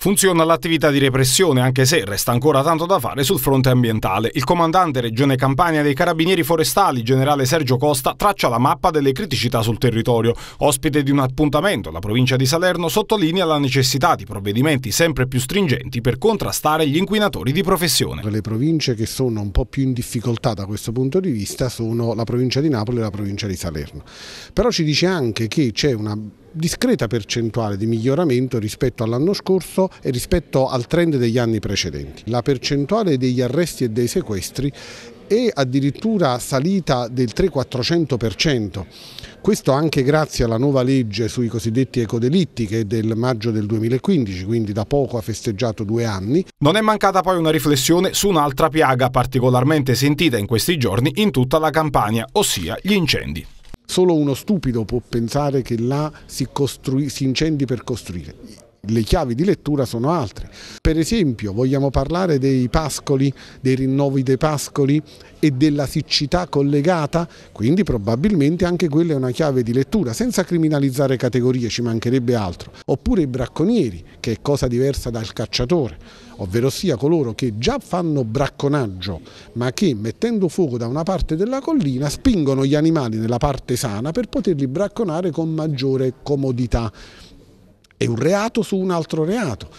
Funziona l'attività di repressione anche se resta ancora tanto da fare sul fronte ambientale. Il comandante Regione Campania dei Carabinieri Forestali, generale Sergio Costa, traccia la mappa delle criticità sul territorio. Ospite di un appuntamento, la provincia di Salerno sottolinea la necessità di provvedimenti sempre più stringenti per contrastare gli inquinatori di professione. Le province che sono un po' più in difficoltà da questo punto di vista sono la provincia di Napoli e la provincia di Salerno. Però ci dice anche che c'è una discreta percentuale di miglioramento rispetto all'anno scorso e rispetto al trend degli anni precedenti. La percentuale degli arresti e dei sequestri è addirittura salita del 3-400%. Questo anche grazie alla nuova legge sui cosiddetti ecodelitti che è del maggio del 2015, quindi da poco ha festeggiato due anni. Non è mancata poi una riflessione su un'altra piaga particolarmente sentita in questi giorni in tutta la campagna, ossia gli incendi. Solo uno stupido può pensare che là si, si incendi per costruire le chiavi di lettura sono altre. Per esempio vogliamo parlare dei pascoli, dei rinnovi dei pascoli e della siccità collegata, quindi probabilmente anche quella è una chiave di lettura, senza criminalizzare categorie, ci mancherebbe altro. Oppure i bracconieri, che è cosa diversa dal cacciatore, ovvero sia coloro che già fanno bracconaggio, ma che mettendo fuoco da una parte della collina spingono gli animali nella parte sana per poterli bracconare con maggiore comodità. È un reato su un altro reato.